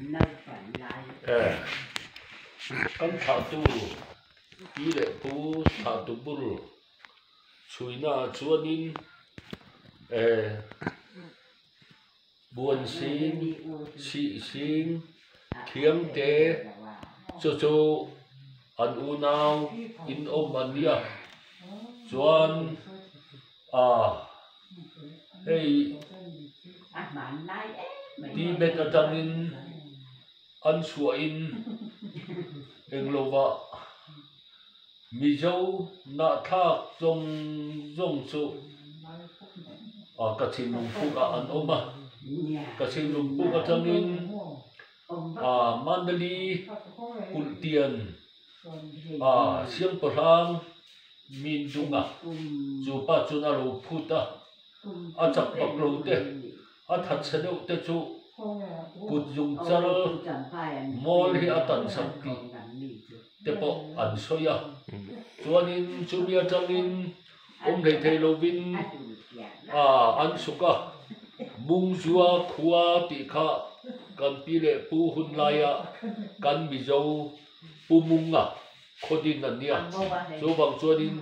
nơi phản lại. Ờ. À con thảo tu ý lệ tu thảo tu bù rù. Na chua nín ờ buồn xin xị xin kiếm tế cho cho ăn u nào in ôm ăn nia. Chuan à hey. Đi bên ở trong ăn sủa in em lâu vợ mi dâu nạ thác dòng dòng số à cả chim lùng phu cả ăn ôm à nhà cả chim lùng phu cả trong in. Ông bác à mandali cụt tiền à siang perang min dung à cùng dù ba chú na lô phu ta. Cùng à chắc bạc lô tê à thật sẽ đâu tê chú cụt dùng ông char cũng chẳng phải anh mall hi atan sakti te po an soya chuanin chumia tangin om thei thei lovin a an suka mung zuwa khuwa ti kha kan pi le pu hun laya kan mi zo pu munga khodin an nia so bang chuanin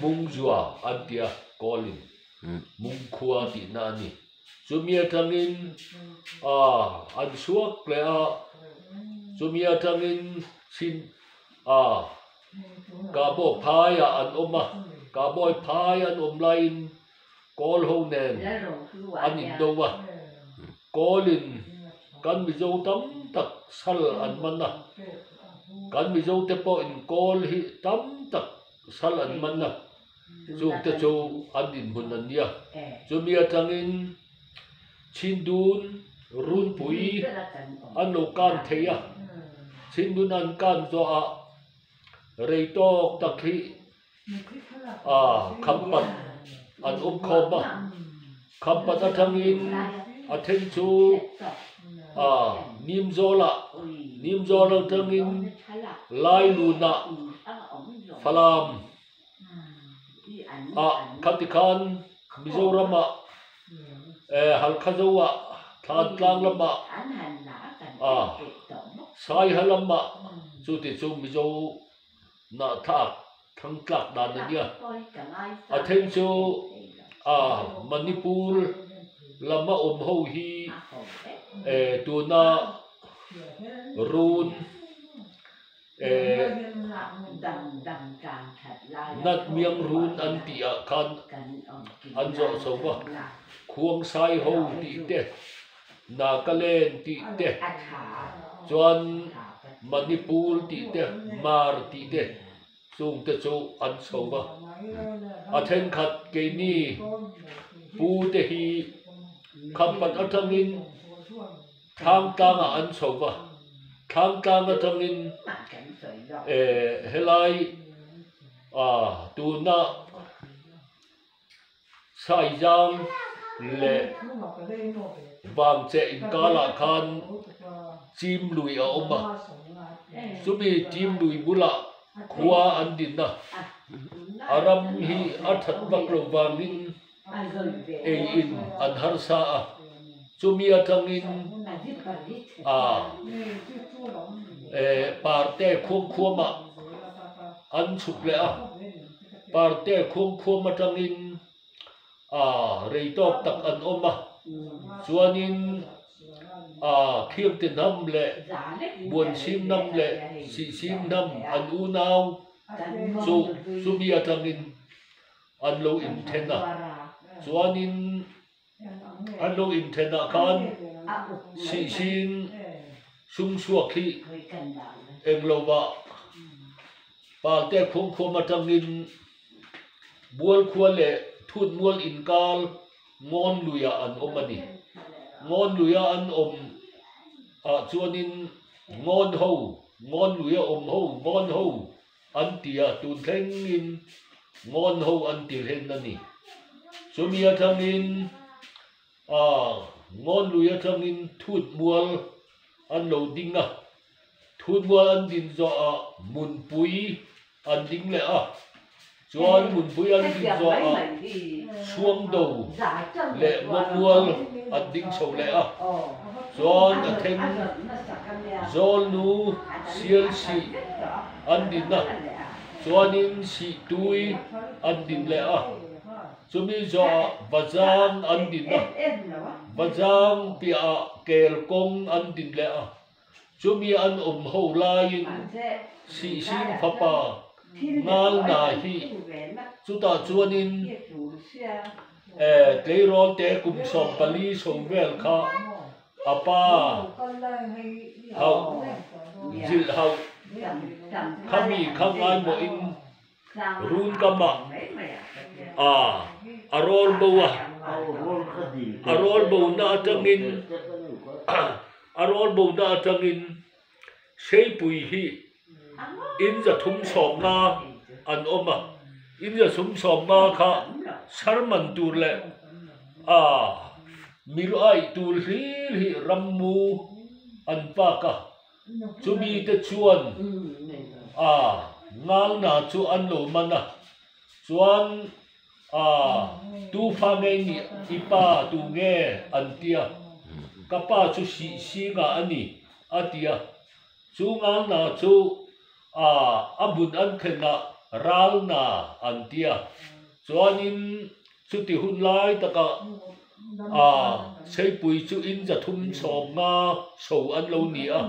mung zuwa an tia kolin mung khuwa ti na ni chumia tangin a ờ, an suak le a chumia tangin sin a ờ, ka bo phai a an oma ka boy phai an om lain kol ho nen an in à. Có kolin cần bị dâu tắm tật sal anh mân à. Cần bị dâu tiếp bộ à. in có hi tắm tật sal an manna chu te chu thằng in chín đun run bụi. Ăn tangin can dun à? Chín đun ăn can do à rây to tắc khi à rei tok ăn ôm khom à? An um ăn khampat in. Thangin thêm chú à niêm do lạ. Niêm do zo la thangin lai lu làm à a thì khan. Mizoram à a e hal khazo a than tlang lam a à sai halam a chu ti chu mizo na thak thang tlak dan na dia a then chu a manipur lama om ho hi e tu na run e nat miang run an ti a khan an zo so wa khuang sai ho ti te na ka len ti te chuan manipur ti te mar ti te chung te chu an so wa a then khat ke ni. pu te hi. Kham pat a thangin thang tang a an so wa tham thang tang a thangin e ờ, helai à tu na. Sai giang. Lệ. Vàng che in ka la khan. Chim lùi ở ông bà. Số bị chim lùi lui lạ. Khuwa an din na. Aram hi a that bak vàng wangin e in an har sa a. Chumi a tangin in. À parte khum khuma an chuk le a parte khum khuma tangin a rei tok tak an oma chuanin à khiêm tiền năm lệ buồn sim năm lệ sĩ sim năm ăn u nao su su bia tangin an lo in thena chuanin an lo in thena kan sĩ sim ซุ่มชั่วขี้เอ็งเราบ่ปากแต่คงคมาทางนินบวลควรเละทุดมวลอินกาลงอนลุยอันอมันนี่งอนลุยอันอมอาชวนนินงอนหูงอนลุยอมหูงอนหูอันเตียตุนเทงนินงอนหูอันเตียเห็นนั่นนี่สมียทางนินอ่างอนลุยทางนินทุดมวล an lo dinga thut mual an din zo a mun pui an ding le a chuan mun pui an din zo a suang đầu lệ mong mual an ding sầu lệ a chuan a theng zol nu sial si an din na chuanin si tui an din le a chumi zo bazang an din na bazang pia kel kong an din le a chumi an om ho lain si sin papa ngal na hi chuta chuanin eh tleirol te kum som pali som vel kha. Apa hau jil hau khami khangai mo in run kama a arol bawa. Arol bo na tangin arol bo na tangin sei pui hi. In za thum som na an oma. In za thum som na kha sarman tur le. A miru ai tur hi hi rammu an pa ka. Chumi te chuan. A, ngal na chu an lo mana chuan à tu pha nghe ni ipa tu nghe anh tia. Kapa chu si si nga ani tia. Chu ngal na chu à abun an thena ral na anh tia. Cho anh in chu ti hun lai ta taka à xây bùi chu in za thum som nga so an lâu ni a.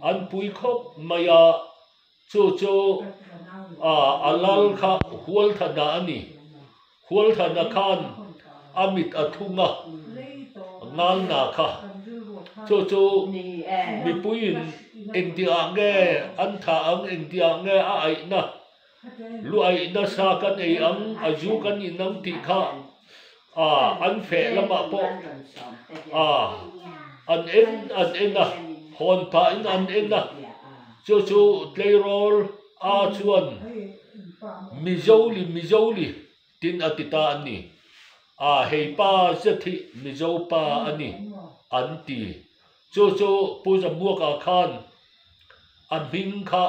An khóc khop à chu chu à alal kha hual thana ani hual thana khan amit athunga. Ngal na kha chu chu mi puin india nge an tha ang india nge a ai na lu ai na sa kan ei ang aju kan in nam ti kha a an fe lama po. A an en an en na hon pa in an en na chu chu tleirol a chuan. Mizoli mizoli tin atita ani. A hei pa zathi mizo pa ani. Anti chu chu pu za mua ka khan. An hing kha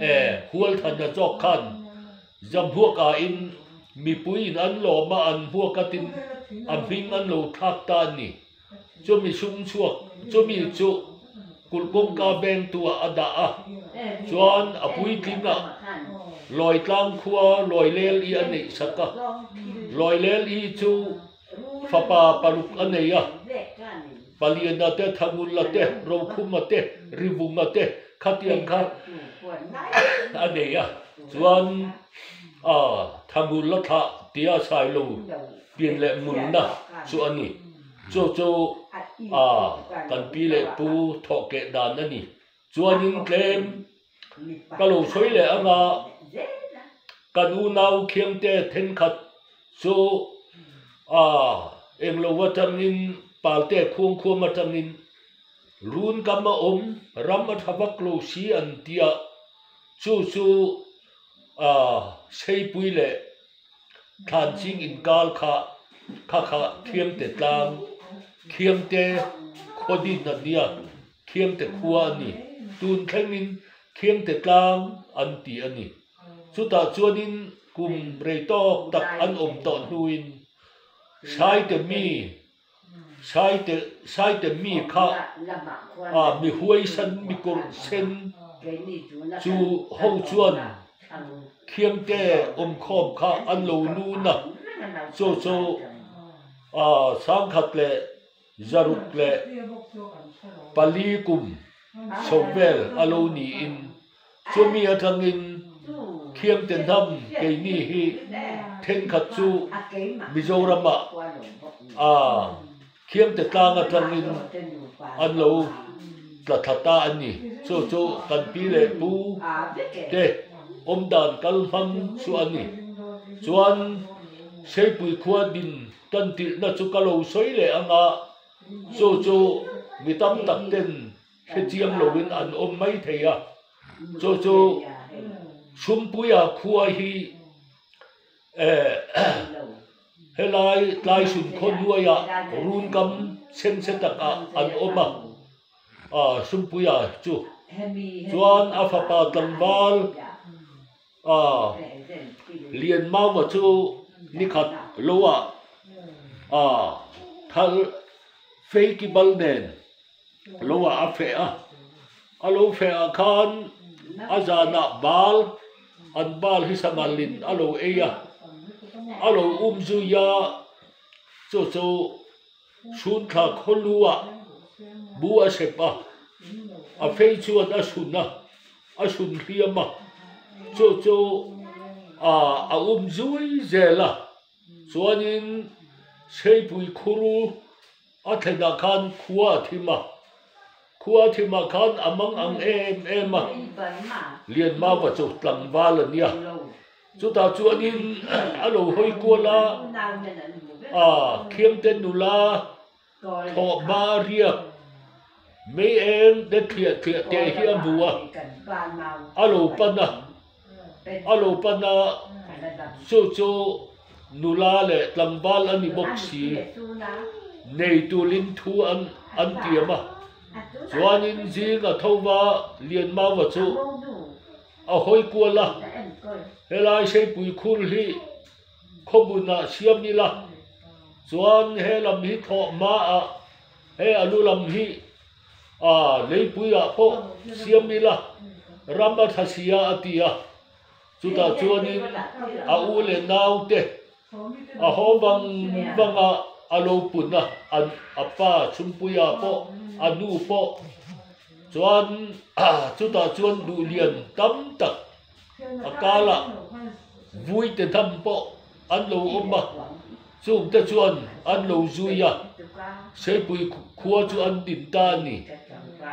e hual than na chok khan. Jam huak a in, mi puin an lo ma an huak ka tin. An hing an lo thak ta ni chu mi sung chuak chu mi chu kul kong ka ben tua ada a. Chuan ลอยตังคัวลอยเลลีอันนี้สักก็ลอยเลลีจูฟ้าป่าปลุกอันนี้อะปลีนัตเตทามุลัตเตรมคุมัตเตริบุมเตขัดยังขัดอันนี้อะส่วนอ่าทามุลทะเตียสายลงเปลี่ยนแหลมุนนะส่วนนี้โจโจอ่ากันปีเละปูทอกเกดานนั่นนี่ส่วนยิงเกมก็ลงช่วยเลยอะ กดูนาวเขียมเตเทนขัดสูอ่าเอ็งเราว่าจำนินปาลเตะควงควงมาจำนินรูนกำมาอมรำมาทวักโลสีอันเตียสู้สู้อ่าใช้ปุ๋ยเละทานชิงอินกาลคาคาคาเขียมเตะตางเขียมเตะคดินันเนี่ยเขียมเตขัวนี่ตูนแค่นินเขียมเตะตางอันตีอันนี้ lệ anh à cần u nau khiêm tê thiên khát so à em lo vợ trăm in bảo tê khuông khuông mà trăm in run kam mà om ram mà thαβak lo si an tia chu chu à sei pui lệ than ching in kal kha kha kha khiêm tê tlang khiêm te khodi na nia khiêm te khua ani tun thlengin khiêm te tlang an ti ani chuta chuanin kum rei to tak an om to hnuin sai te mi, sai te sai te mi kha, a mi huai san mi kor sen chu ho chuan. Khiêm te om khom kha an lo nu na. So so, a sang khat le zaruk le, pali kum sovel alo ni in. Chumi athang in thiêng tiền thâm cái ni hi, thiên khát chu mizoram à à khiêm tiền ta ngặt thân in ăn lâu là thật ta anh nhỉ cho cho cần pi lệ bu thế ông đàn cần phân su anh nhỉ cho anh xây bùi khoa đình, tân tị là cho cả lâu sấy lệ anh à cho cho mi tâm tập tên khi chiêm lâu in ăn ôm mấy thầy à cho cho sum puya khua hi eh helai lai sun khon nuaya run kam sen se taka an oma a. Ah, sum puya chu. Chuan a fa pa tlangwal a ah, lian mau ma chu ni khat lowa. A thal fake bal nen. Lo a fe a a lo fe a khan. aza na bal an bal hisa malin alo eya alo umzu ya so so. Sun kha kholua bua sepa a fei chu an asuna asun hiama so so. A a umzui zela chuanin sei pui khuru athena khan khuwa thima khuwa thima khan amang ang em em a liền ma và chụp tlang va lần nia chú ta chuanin a lo hoi ko la. à khiêm tên nu la. Thọ ba riêng mấy em để thiệt thiệt để hiểm bùa. alo pana alo pana so so nula le tlambal ani boxi nei tu lin thu an an tiama chuanin zinga thova lian ma wa chu a hoi kuala helai sei pui khul hi khobuna siam ni la chuan he lam hi tho ma a he alu lam hi a lei pui a po siam ni la rama thasia atia chuta chuanin a u le nau te a ho bang banga alo punna an apa chumpuya po anu po. Chuan a ah, chuta chuan du lian tam tak. Akala. Vui te tham po an lo omma chung ta chuan an lo à, sei pui khua chu an din ta ni.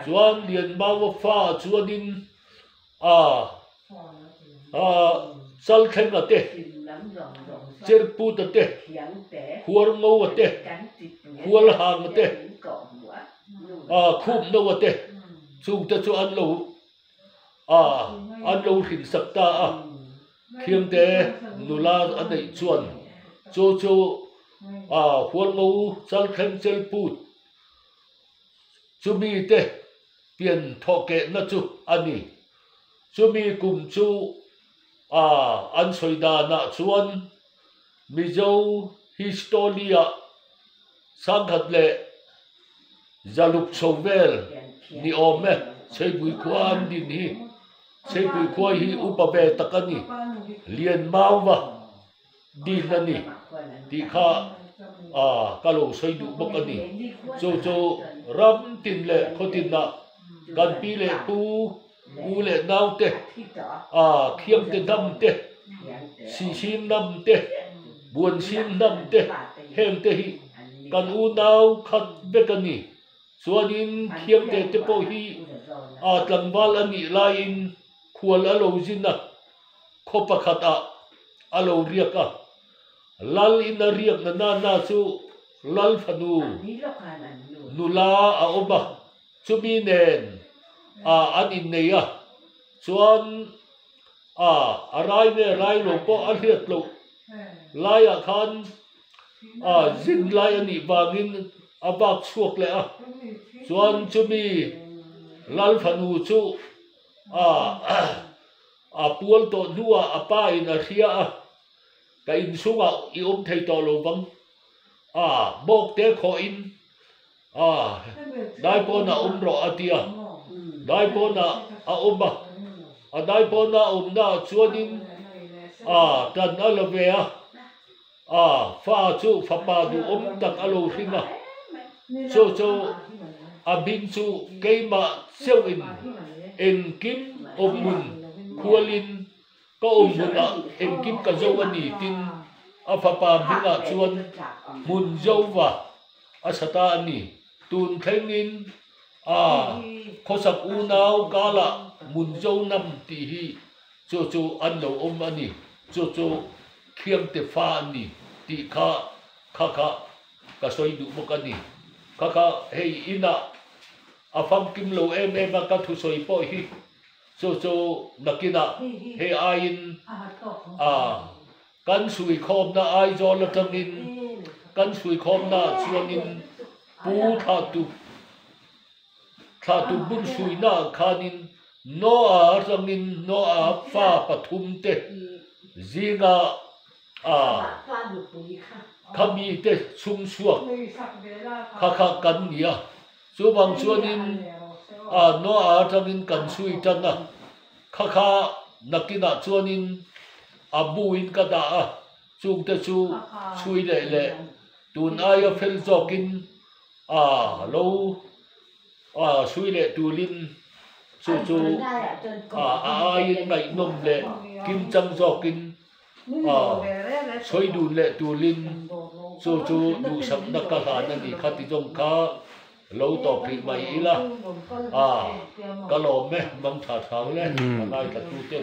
Chuan lian ma wa fa chuanin à à sal khen a te cher pu ta te huar ngô a te huar hang a te à khum no a te chung ta chu an lo à an lo hin sak ta a khiam te nula an nei chuan cho cho à huar ngô sal theng cher pu. Chu mi te thọ tho ke na chu ani chu mi chú. Chu à, anh soi đà nạ chuan mizo historia sanghat le zaluk sovel ni ome sei xây bùi din hi sei bui khoi hi upabe takani lian mawa din nani ti kha à cá lô xây đủ bốc anh bokani. Cho cho ram tin lệ có tin na gần pi lệ tu, u lệ nào te à, khiêm te năm te si sin nam te buồn xin năm te hem te hi kan u nau khat bekani chuanin khiam te te po hi a tlangwal ani lai in khual a lo zina kho pakhat a a lo riak a lal in a riak na na na chu lal phanu nula a oba chumi nen a an in nei a chuan a arai ne rai lo po a hiat lo lai a khan? À, a zin lai à ani wangin a bak chuak le a chuan chumi lal phanu chu a a pual to nuwa a pa in a hria a ka in sunga i om thei to lo wang a bok te kho in. A dai po na om ro tia dai po na a om ba a dai po na om na à trần ở là về à. À pha chú pháp bà du ôm tật ở lâu sinh à. Cho cho à bình chú cây mà siêu in. In kim ôm mừng, khua lin. Có ôm mừng à in kim cả dâu anh đi tin. À pháp bà bình à chuan mừng dâu và à sát anh đi tuần thanh in. À có sập u nào gala là mừng dâu năm tỷ hi cho cho ăn đầu ôm anh đi cho cho khiam te fa ani ti kha kha kha ka soi du mo ka ni kha kha hei ina a fam kim lo em em ka thu soi po hi cho cho nakina he ain a kan sui khom na ai zo la tangin kan sui khom na chuanin pu tha tu tha tu bun sui na khanin no a rangin no a fa pathum te zinga a ah, khami te chung à kha kha kan nia chu bang chuanin a ah, no a tangin kan sui tan a kha kha nakina chuanin a buin ka da a ah, chung te chu chui le le. Tun aya fel zokin a lo a sui le tulin chu chu a a ayin ngai nom le. Kim chang zokin a soi dun le tulin chu chu du sak na ka ha na ni khati jong kha lo to pri mai ila à ka lo me mang tha thang le lai ka tu te